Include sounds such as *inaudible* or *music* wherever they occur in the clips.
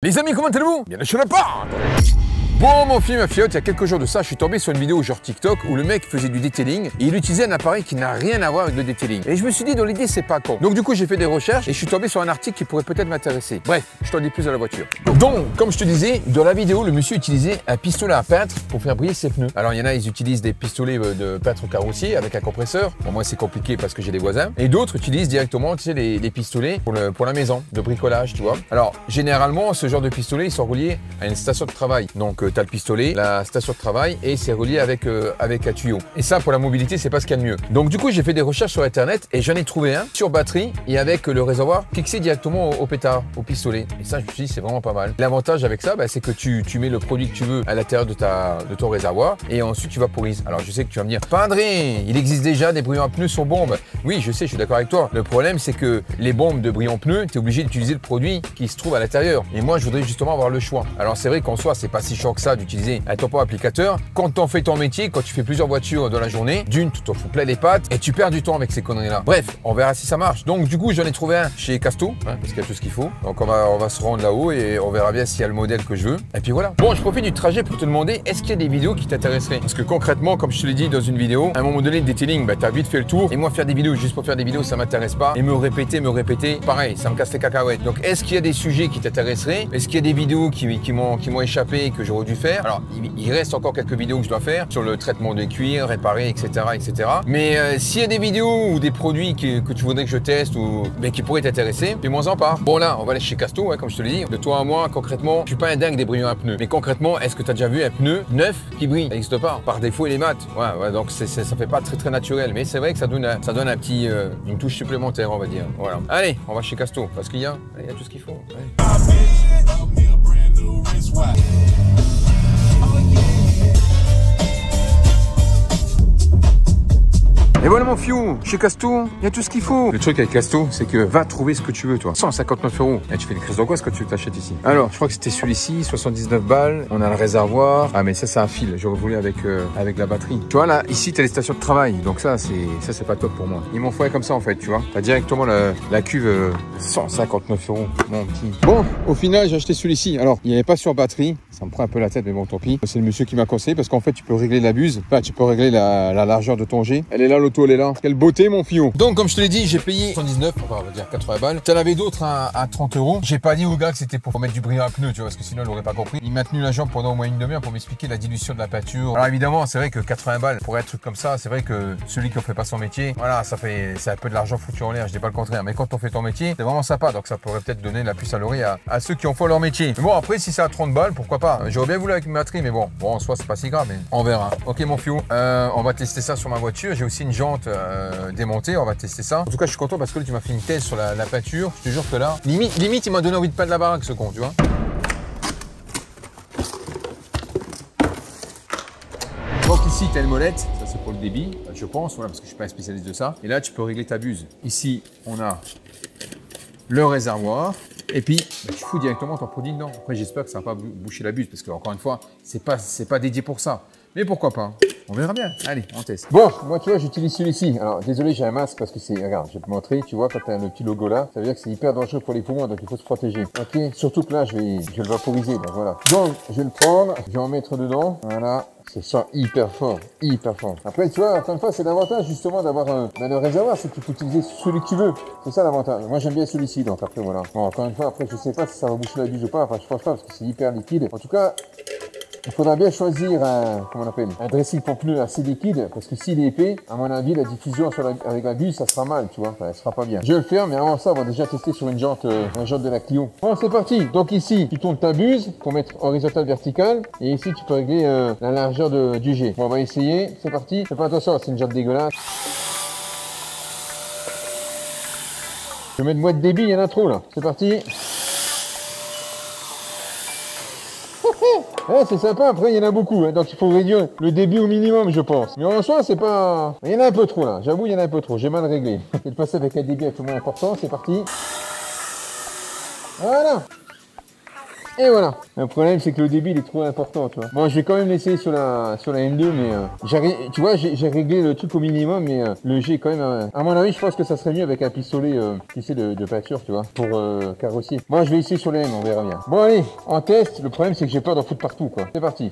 Les amis, comment allez-vous? Bien je le pas Bon, mon film, ma fiotte, il y a quelques jours de ça, je suis tombé sur une vidéo genre TikTok où le mec faisait du detailing et il utilisait un appareil qui n'a rien à voir avec le detailing. Et je me suis dit, dans l'idée, c'est pas con. Donc, du coup, j'ai fait des recherches et je suis tombé sur un article qui pourrait peut-être m'intéresser. Bref, je t'en dis plus à la voiture. Donc, comme je te disais, dans la vidéo, le monsieur utilisait un pistolet à peintre pour faire briller ses pneus. Alors, il y en a, ils utilisent des pistolets euh, de peintre carrossier avec un compresseur. Pour moi, c'est compliqué parce que j'ai des voisins. Et d'autres utilisent directement, tu sais, les, pistolets pour, le, pour la maison, de bricolage, tu vois. Alors, généralement, ce genre de pistolets, ils sont reliés à une station de travail. Donc, euh, tu as le pistolet, la station de travail et c'est relié avec, euh, avec un tuyau. Et ça, pour la mobilité, c'est pas ce qu'il y a de mieux. Donc, du coup, j'ai fait des recherches sur Internet et j'en ai trouvé un sur batterie et avec le réservoir fixé directement au, pétard, au pistolet. Et ça, je me suis dit, c'est vraiment pas mal. L'avantage avec ça, bah, c'est que tu, tu, mets le produit que tu veux à l'intérieur de, de ton réservoir et ensuite tu vaporises. Alors, je sais que tu vas me dire, pas André, il existe déjà des brouillons à pneus sur bombes. Oui, je sais, je suis d'accord avec toi. Le problème, c'est que les bombes de brouillons pneus, tu es obligé d'utiliser le produit qui se trouve à l'intérieur. Et moi, je voudrais justement avoir le choix. Alors, c'est vrai qu'en soi, c'est pas si chiant ça d'utiliser un tampon applicateur. Quand tu en fais ton métier, quand tu fais plusieurs voitures dans la journée, d'une, tu t'en fous plein les pattes et tu perds du temps avec ces conneries-là. Bref, on verra si ça marche. Donc, du coup, j'en ai trouvé un chez Casto, hein, parce qu'il y a tout ce qu'il faut. Donc, on va, on va se rendre là-haut et on verra bien s'il y a le modèle que je veux. Et puis voilà. Bon, je profite du trajet pour te demander est-ce qu'il y a des vidéos qui t'intéresseraient? Parce que concrètement, comme je te l'ai dit dans une vidéo, à un moment donné, le detailing, bah, t'as vite fait le tour. Et moi, faire des vidéos juste pour faire des vidéos, ça m'intéresse pas. Et me répéter, me répéter, pareil, ça me casse les cacahuètes. Donc, est-ce qu'il y a des sujets qui t'intéresseraient? Est-ce qu'il y a des vidéos qui, qui m'ont échappé que j'aurais dû faire Alors, il, reste encore quelques vidéos que je dois faire sur le traitement des cuirs, réparer, etc. etc. Mais euh, s'il y a des vidéos ou des produits que tu voudrais que je teste ou mais qui pourraient t'intéresser, fais-moi en part. Bon là, on va aller chez Casto, hein, comme je te l'ai dit. De toi à moi, concrètement, je suis pas un dingue des brillants à pneus. Mais concrètement, est-ce que tu as déjà vu un pneu neuf qui brille? N'existe pas. Par défaut, il est mat. Ouais, ouais donc ça fait pas très très naturel. Mais c'est vrai que ça donne, un, ça donne un petit, euh, une touche supplémentaire, on va dire. Voilà. Allez, on va chez Casto parce qu'il y a tout ce qu'il faut. is whack. Oh yeah. Et voilà mon fiou, chez Casto, il y a tout ce qu'il faut. Le truc avec Casto, c'est que va trouver ce que tu veux toi. 159 euros. Et tu fais une crise d'angoisse quand tu t'achètes ici. Alors, je crois que c'était celui-ci, 79 balles. On a le réservoir. Ah mais ça c'est un fil. J'aurais voulu avec euh, avec la batterie. Tu vois là, ici tu as les stations de travail. Donc ça c'est ça c'est pas top pour moi. Ils m'ont fait comme ça en fait, tu vois. T'as directement la, la cuve 159 euh, euros. Mon petit. Bon, au final j'ai acheté celui-ci. Alors, il n'y avait pas sur batterie. Ça me prend un peu la tête, mais bon tant pis. C'est le monsieur qui m'a conseillé parce qu'en fait tu peux régler la buse. Enfin, tu peux régler la, la largeur de ton jet. Elle est là l'auto, elle est là. Quelle beauté, mon fion. Donc, comme je te l'ai dit, j'ai payé 119, on va dire 80 balles. Tu en avais d'autres à, 30 euros. J'ai pas dit au gars que c'était pour mettre du brillant à pneu, tu vois, parce que sinon, il aurait pas compris. Il m'a tenu la jambe pendant au moins une demi-heure pour m'expliquer la dilution de la peinture. Alors, évidemment, c'est vrai que 80 balles pour un truc comme ça, c'est vrai que celui qui en fait pas son métier, voilà, ça fait, c'est un peu de l'argent foutu en l'air, je dis pas le contraire. Mais quand on fait ton métier, c'est vraiment sympa. Donc, ça pourrait peut-être donner la puce à l'oreille à, ceux qui ont fait leur métier. Bon, après, si c'est à 30 balles, pourquoi pas? J'aurais bien voulu avec une batterie, mais bon, bon, en soi, c'est pas si grave, mais on verra. Ok, mon fiou, euh, on va tester ça sur ma voiture. J'ai aussi une jante euh, on va tester ça. En tout cas, je suis content parce que tu m'as fait une thèse sur la, peinture. Je te jure que là, limite, limite il m'a donné envie de peindre la baraque, ce con, tu vois. Donc ici, tu une molette, ça c'est pour le débit, je pense, voilà, parce que je suis pas un spécialiste de ça. Et là, tu peux régler ta buse. Ici, on a le réservoir. Et puis, bah, tu fous directement ton produit dedans. Après, j'espère que ça va pas boucher la buse, parce que encore une fois, c'est pas, pas dédié pour ça. Mais pourquoi pas? On verra bien. Allez, on teste. Bon, moi, tu vois, j'utilise celui-ci. Alors, désolé, j'ai un masque parce que c'est... Regarde, je vais te montrer. Tu vois, quand tu as le petit logo là, ça veut dire que c'est hyper dangereux pour les poumons, donc il faut se protéger. Ok Surtout que là, je vais, je le vaporiser, donc voilà. Donc, je vais le prendre, je vais en mettre dedans. Voilà. Ça hyper fort, hyper fort. Après, tu vois, encore une fois, c'est l'avantage justement d'avoir un, ben, le réservoir, c'est que tu peux utiliser celui que tu veux. C'est ça l'avantage. Moi, j'aime bien celui-ci, donc après, voilà. Bon, encore une fois, après, je sais pas si ça va boucher la buse ou pas. Enfin, je pense pas parce que c'est hyper liquide. En tout cas, il faudra bien choisir un, comment on appelle, un dressing pour pneus assez liquide, parce que s'il est épais, à mon avis, la diffusion avec la buse, ça sera mal, tu vois, ça sera pas bien. Je vais le faire, mais avant ça, on va déjà tester sur une jante, euh, une jante de la Clio. Bon, c'est parti. Donc ici, tu tournes ta buse pour mettre horizontal, vertical, et ici, tu peux régler euh, la largeur du jet. Bon, on va essayer. C'est parti. Fais pas attention, c'est une jante dégueulasse. Je vais mettre moins de débit, il y en a trop là. C'est parti. C'est sympa, après il y en a beaucoup, hein, donc il faut réduire le débit au minimum, je pense. Mais en soi, c'est pas... Il y en a un peu trop là, j'avoue, il y en a un peu trop, j'ai mal réglé. *laughs* Je vais le passer avec un débit à tout monde important, c'est parti. Voilà Et voilà. Le problème, c'est que le débit il est trop important, tu vois. Bon, je vais quand même l'essayer sur la, sur la M2, mais euh, tu vois, j'ai réglé le truc au minimum, mais euh, le G quand même. Euh, à mon avis, je pense que ça serait mieux avec un pistolet, qui sait de, de, peinture, tu vois, pour carrossier. Moi, je vais essayer sur la M, on verra bien. Bon, allez, en test. Le problème, c'est que j'ai peur d'en foutre partout, quoi. C'est parti.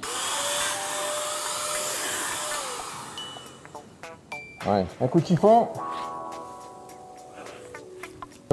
Ouais, un coup de chiffon.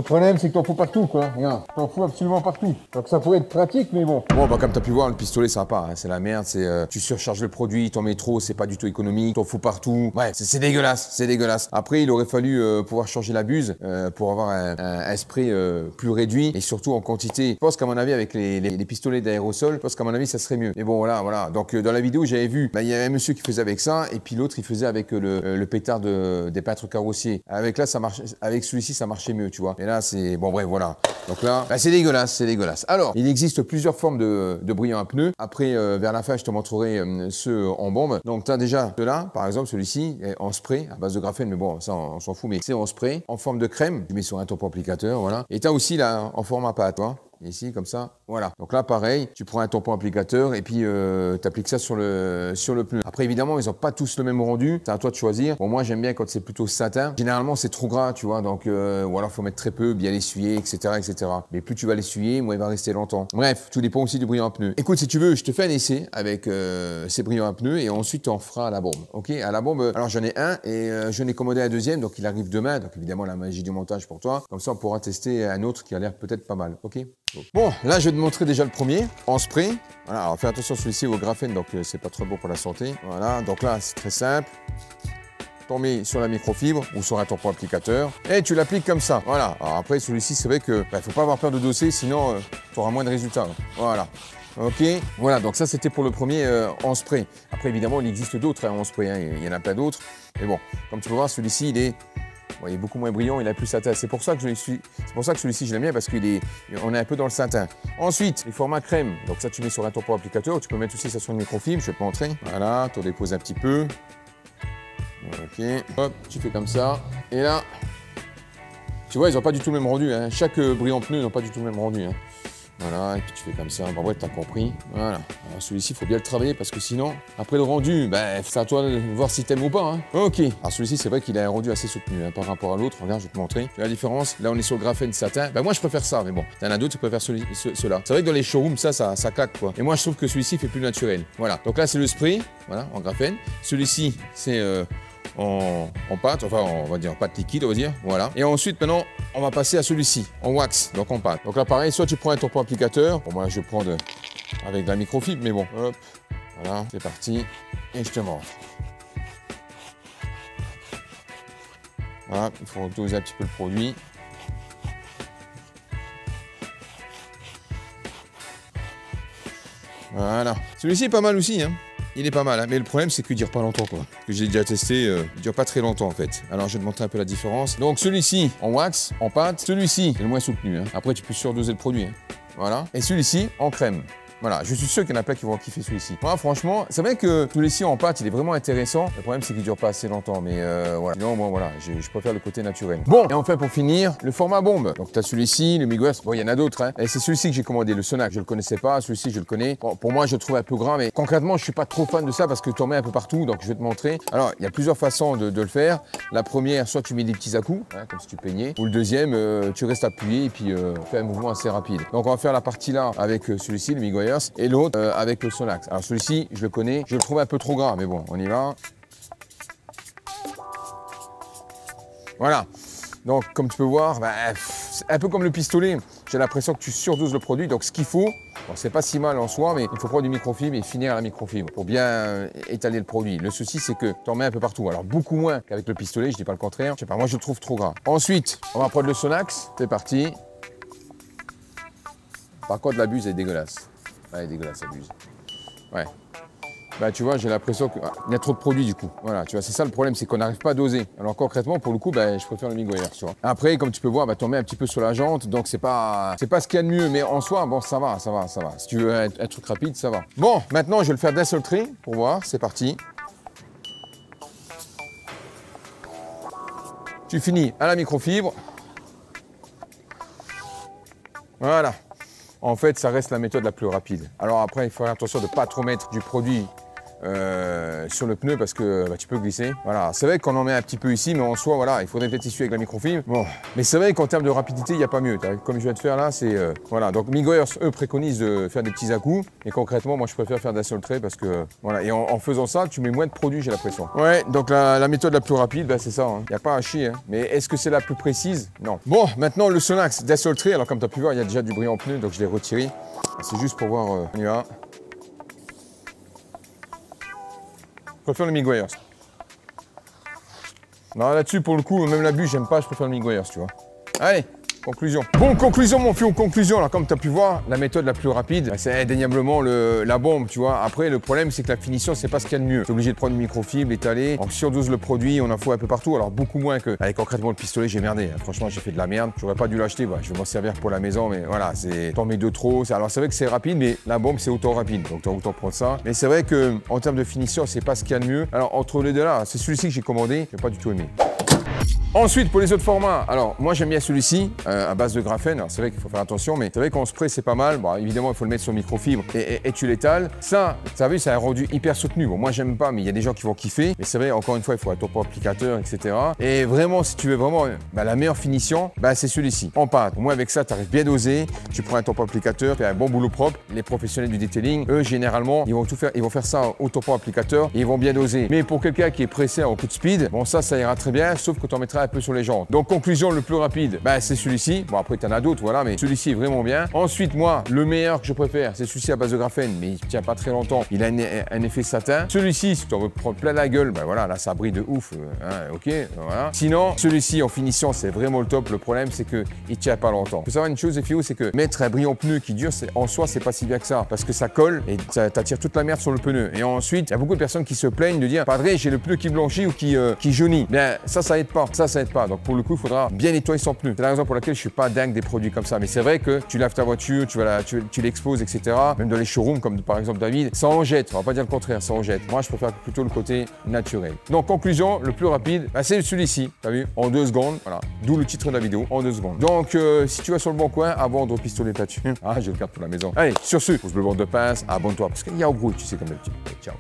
Problème, c'est que t'en fous partout, quoi. Regarde, t'en fous absolument partout. Donc ça pourrait être pratique, mais bon. Bon, bah comme t'as pu voir, le pistolet, ça va pas. Hein. C'est la merde. C'est euh, tu surcharges le produit, t'en mets trop, c'est pas du tout économique. T'en fous partout. Ouais, c'est dégueulasse. C'est dégueulasse. Après, il aurait fallu euh, pouvoir changer la buse euh, pour avoir un, un, spray plus réduit et surtout en quantité. Je pense qu'à mon avis, avec les, les, pistolets d'aérosol, je pense qu'à mon avis, ça serait mieux. Mais bon, voilà, voilà. Donc dans la vidéo, j'avais vu, bah, il y avait un monsieur qui faisait avec ça et puis l'autre, il faisait avec le, le pétard de, des peintres carrossiers. Avec là, ça marche. Avec celui-ci, ça marchait mieux, tu vois. C'est bon, bref voilà. Donc là, bah, c'est dégueulasse, c'est dégueulasse. Alors, il existe plusieurs formes de, brillants à pneus. Après, euh, vers la fin, je te montrerai euh, ceux en bombe. Donc, tu as déjà ceux-là, par exemple, celui-ci, en spray, à base de graphène, mais bon, ça, on, s'en fout, mais c'est en spray, en forme de crème. Tu mets sur un tampon applicateur, voilà. Et tu as aussi là, en format pâte, toi ici, comme ça, voilà. Donc là, pareil, tu prends un tampon applicateur et puis euh, tu appliques ça sur le, sur pneu. Après, évidemment, ils n'ont pas tous le même rendu. C'est à toi de choisir. Bon, moi, j'aime bien quand c'est plutôt satin. Généralement, c'est trop gras, tu vois. Donc, euh, ou alors, faut mettre très peu, bien l'essuyer, etc., etc. Mais plus tu vas l'essuyer, moins il va rester longtemps. Bref, tout dépend aussi du brillant à pneu. Écoute, si tu veux, je te fais un essai avec euh, ces brillants à pneu et ensuite, on fera à la bombe. OK? À la bombe, alors j'en ai un et euh, je n'ai commandé un deuxième, donc il arrive demain. Donc, évidemment, la magie du montage pour toi. Comme ça, on pourra tester un autre qui a l'air peut-être pas mal. OK? Bon, là, je vais te montrer déjà le premier en spray. Voilà, alors fais attention celui-ci au graphène, donc euh, c'est pas trop bon pour la santé. Voilà, donc là, c'est très simple. Tu mets sur la microfibre ou sur un tampon applicateur et tu l'appliques comme ça. Voilà. Alors après, celui-ci, c'est vrai que ne bah, faut pas avoir peur de doser, sinon euh, tu auras moins de résultats. Voilà. Ok, voilà, donc ça c'était pour le premier euh, en spray. Après évidemment il existe d'autres hein, en spray, hein. il y en a plein d'autres. Mais bon, comme tu peux voir, celui-ci il est il est beaucoup moins brillant, il a plus satin. C'est pour ça que c'est pour ça que celui-ci je l'aime bien parce qu'il est, on est un peu dans le satin. Ensuite, les formats crème. Donc ça tu mets sur un tampon applicateur. Tu peux mettre aussi ça sur une microfibre. Je vais te montrer. Voilà, tu déposes un petit peu. Ok. Hop, tu fais comme ça. Et là, tu vois, ils n'ont pas du tout le même rendu. Hein. Chaque euh, brillant pneu n'a pas du tout le même rendu. Hein. Voilà, et puis tu fais comme ça. Bon, ouais, t'as compris. Voilà. celui-ci, il faut bien le travailler parce que sinon, après le rendu, ben, c'est à toi de voir si t'aimes ou pas. Hein. Ok. Alors celui-ci, c'est vrai qu'il a un rendu assez soutenu hein, par rapport à l'autre. Regarde, je vais te montrer. Tu la différence? Là, on est sur le graphène satin. Ben, moi, je préfère ça, mais bon. T'en as d'autres qui préfèrent celui, ceux-là. C'est vrai que dans les showrooms, ça, ça, ça claque, quoi. Et moi, je trouve que celui-ci fait plus naturel. Voilà. Donc là, c'est le spray, voilà, en graphène. Celui-ci, c'est euh, en, pâte, enfin on va dire en pâte liquide, on va dire, voilà. Et ensuite maintenant, on va passer à celui-ci, en wax, donc en pâte. Donc là pareil, soit tu prends un tampon applicateur, bon moi je vais prendre avec de la microfibre, mais bon, hop, voilà, c'est parti, et je te montre. Voilà, il faut doser un petit peu le produit. Voilà. Celui-ci est pas mal aussi, hein. Il est pas mal, hein. mais le problème c'est qu'il dure pas longtemps quoi. Que j'ai déjà testé, euh, il dure pas très longtemps en fait. Alors je vais te montrer un peu la différence. Donc celui-ci en wax, en pâte, celui-ci est le moins soutenu. Hein. Après tu peux surdoser le produit. Hein. Voilà. Et celui-ci en crème. Voilà, je suis sûr qu'il y en a plein qui vont kiffer celui-ci. Moi, franchement, c'est vrai que celui-ci en pâte, il est vraiment intéressant. Le problème, c'est qu'il dure pas assez longtemps, mais euh, voilà. Non, moi, voilà, je, préfère le côté naturel. Bon, et enfin, pour finir, le format bombe. Donc, tu as celui-ci, le Miguel. Bon, il y en a d'autres, hein. Et c'est celui-ci que j'ai commandé, le Sonac. Je le connaissais pas, celui-ci, je le connais. Bon, pour moi, je le trouve un peu grand, mais concrètement, je suis pas trop fan de ça parce que tu en mets un peu partout. Donc, je vais te montrer. Alors, il y a plusieurs façons de, le faire. La première, soit tu mets des petits à-coups, hein, comme si tu peignais. Ou le deuxième, euh, tu restes appuyé et puis euh, fais un mouvement assez rapide. Donc, on va faire la partie là avec celui-ci, le Miguel. Et l'autre, avec le Sonax. Alors celui-ci, je le connais, je le trouve un peu trop gras, mais bon, on y va. Voilà. Donc, comme tu peux voir, bah, c'est un peu comme le pistolet. J'ai l'impression que tu surdoses le produit. Donc, ce qu'il faut, c'est pas si mal en soi, mais il faut prendre du microfibre et finir à la microfibre pour bien euh, étaler le produit. Le souci, c'est que tu en mets un peu partout. Alors, beaucoup moins qu'avec le pistolet, je dis pas le contraire. Je sais pas, moi, je le trouve trop gras. Ensuite, on va prendre le Sonax. C'est parti. Par contre, la buse est dégueulasse. Ouais, dégueulasse, ça buse. Ouais. Bah tu vois, j'ai l'impression qu'il y a trop de produits du coup. Voilà, tu vois, c'est ça le problème, c'est qu'on n'arrive pas à doser. Alors concrètement, pour le coup, bah, je préfère le Miguel, tu vois. Après, comme tu peux voir, bah, tu en mets un petit peu sur la jante, donc c'est pas, c'est pas ce qu'il y a de mieux, mais en soi, bon, ça va, ça va, ça va. Si tu veux un truc rapide, ça va. Bon, maintenant, je vais le faire d'un seul trait pour voir. C'est parti. Tu finis à la microfibre. Voilà. En fait, ça reste la méthode la plus rapide. Alors après, il faut faire attention de ne pas trop mettre du produit euh, sur le pneu parce que bah, tu peux glisser. Voilà, c'est vrai qu'on en met un petit peu ici, mais en soi, voilà, il faudrait peut-être essuyer avec la microfibre. Bon, mais c'est vrai qu'en termes de rapidité, il n'y a pas mieux. Comme je viens de faire là, c'est euh, voilà. Donc Miguel, eux préconisent de faire des petits à-coups, et concrètement, moi, je préfère faire d'un seul trait parce que voilà. Et en, faisant ça, tu mets moins de produits, j'ai l'impression. Ouais, donc la, méthode la plus rapide, bah, c'est ça. Il hein. n'y a pas à chier. Hein. Mais est-ce que c'est la plus précise? Non. Bon, maintenant le Sonax d'un seul. Alors comme tu as pu voir, il y a déjà du brillant pneu, donc je l'ai retiré. C'est juste pour voir. Euh, on y. Je préfère le Miguel. Non, là-dessus, pour le coup, même la bûche, j'aime pas, je préfère le Miguel, tu vois. Allez Conclusion. Bon, conclusion, mon fion, conclusion. Alors, comme tu as pu voir, la méthode la plus rapide, bah, c'est indéniablement la bombe, tu vois. Après, le problème, c'est que la finition, c'est pas ce qu'il y a de mieux. Tu es obligé de prendre une microfibre, l'étaler. On surdose le produit, on en fout un peu partout. Alors, beaucoup moins que. Avec concrètement le pistolet, j'ai merdé. Franchement, j'ai fait de la merde. J'aurais pas dû l'acheter. Bah, je vais m'en servir pour la maison, mais voilà, c'est. T'en mets de trop. Alors, c'est vrai que c'est rapide, mais la bombe, c'est autant rapide. Donc, autant prendre ça. Mais c'est vrai que en termes de finition, c'est pas ce qu'il y a de mieux. Alors, entre les deux là, c'est celui-ci que j'ai commandé. J'ai pas du tout aimé. Ensuite, pour les autres formats, alors moi j'aime bien celui-ci, euh, à base de graphène. C'est vrai qu'il faut faire attention, mais c'est vrai qu'en spray c'est pas mal. Bon, évidemment, il faut le mettre sur microfibre et, tu l'étales. Ça, tu as vu, ça a rendu hyper soutenu. Bon, moi j'aime pas, mais il y a des gens qui vont kiffer. Mais c'est vrai, encore une fois, il faut un topo applicateur, etc. Et vraiment, si tu veux vraiment bah, la meilleure finition, bah, c'est celui-ci, en pâte. Moins avec ça, tu arrives bien dosé. Tu prends un topo applicateur, tu as un bon boulot propre. Les professionnels du detailing, eux, généralement, ils vont tout faire, ils vont faire ça au topo applicateur et ils vont bien doser. Mais pour quelqu'un qui est pressé en coup de speed, bon, ça, ça ira très bien, sauf que tu en peu sur les jambes. Donc, conclusion, le plus rapide, bah, c'est celui-ci. Bon, après, tu en as d'autres, voilà, mais celui-ci est vraiment bien. Ensuite, moi, le meilleur que je préfère, c'est celui-ci à base de graphène, mais il tient pas très longtemps. Il a un, effet satin. Celui-ci, si tu en veux prendre plein la gueule, bah voilà, là, ça brille de ouf. Euh, hein, ok, voilà. Sinon, celui-ci, en finition, c'est vraiment le top. Le problème, c'est qu'il tient pas longtemps. Il faut savoir une chose, FIO, c'est que mettre un brillant pneu qui dure, en soi, c'est pas si bien que ça. Parce que ça colle et ça t'attire toute la merde sur le pneu. Et ensuite, il y a beaucoup de personnes qui se plaignent de dire, Padre, j'ai le pneu qui blanchit ou qui, euh, jaunit. Bien, ça, ça aide pas. Ça, aide pas. Donc, pour le coup, il faudra bien nettoyer son pneu. C'est la raison pour laquelle je suis pas dingue des produits comme ça. Mais c'est vrai que tu laves ta voiture, tu, l'exposes, etc. Même dans les showrooms, comme par exemple David, ça en jette. On va pas dire le contraire, ça en jette. Moi, je préfère plutôt le côté naturel. Donc, conclusion, le plus rapide, bah, c'est celui-ci. T'as vu? En deux secondes. Voilà. D'où le titre de la vidéo, en deux secondes. Donc, euh, si tu vas sur le bon coin, à vendre pistolet là-dessus. *laughs* Ah, je le garde pour la maison. Allez, sur ce, pouce bleu bord de pince, abonne-toi parce qu'il y a au bruit, tu sais comme d'habitude. Ciao.